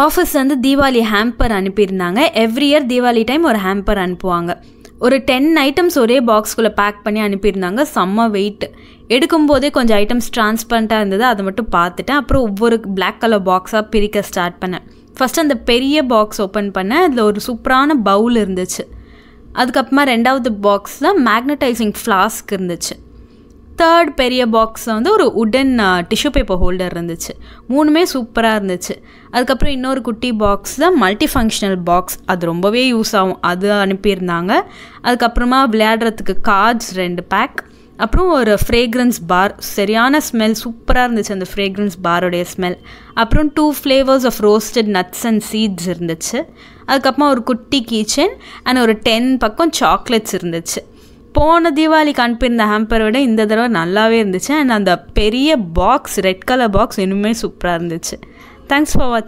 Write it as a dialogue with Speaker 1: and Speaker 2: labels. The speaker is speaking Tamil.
Speaker 1: ஆஃபீஸ் வந்து தீபாவளி ஹேம்பர் அனுப்பியிருந்தாங்க. எவ்ரி இயர் தீபாவளி டைம் ஒரு ஹேம்பர் அனுப்புவாங்க. ஒரு டென் ஐட்டம்ஸ் ஒரே பாக்ஸ்குள்ளே பேக் பண்ணி அனுப்பியிருந்தாங்க. செம்ம வெயிட் எடுக்கும்போதே கொஞ்சம் ஐட்டம்ஸ் டிரான்ஸ்பரண்ட்டாக இருந்தது. அதை மட்டும் பார்த்துட்டேன். அப்புறம் ஒவ்வொரு பிளாக் கலர் பாக்ஸாக பிரிக்க ஸ்டார்ட் பண்ணேன். ஃபஸ்ட் அந்த பெரிய பாக்ஸ் ஓப்பன் பண்ணேன். அதில் ஒரு சூப்பரான பவுல் இருந்துச்சு. அதுக்கப்புறமா ரெண்டாவது பாக்ஸில் மேக்னடைசிங் ஃப்ளாஸ்க் இருந்துச்சு. தேர்ட் பெரிய பாக்ஸில் வந்து ஒரு உடன் டிஷ்யூ பேப்பர் ஹோல்டர் இருந்துச்சு. மூணுமே சூப்பராக இருந்துச்சு. அதுக்கப்புறம் இன்னொரு குட்டி பாக்ஸில் மல்டி ஃபங்க்ஷனல் பாக்ஸ் அது ரொம்பவே யூஸ் ஆகும். அது அனுப்பியிருந்தாங்க. அதுக்கப்புறமா விளையாடுறதுக்கு கார்ட்ஸ் ரெண்டு பேக் அப்புறம் ஒரு ஃப்ரேக்ரன்ஸ் பார் சரியான ஸ்மெல் சூப்பராக இருந்துச்சு அந்த ஃப்ரேக்ரன்ஸ் பாரோடைய ஸ்மெல் அப்புறம் two flavours of roasted nuts and seeds இருந்துச்சு. அதுக்கப்புறமா ஒரு குட்டி கீச்சன் அண்ட் ஒரு டென் பக்கம் சாக்லேட்ஸ் இருந்துச்சு. போன தீபாவளிக்கு அனுப்பியிருந்த ஹேம்பரை விட இந்த தடவை நல்லாவே இருந்துச்சு. அண்ட் அந்த பெரிய பாக்ஸ் ரெட் கலர் பாக்ஸ் இன்னுமே சூப்பராக இருந்துச்சு. தேங்க்ஸ் ஃபார் வாட்சிங்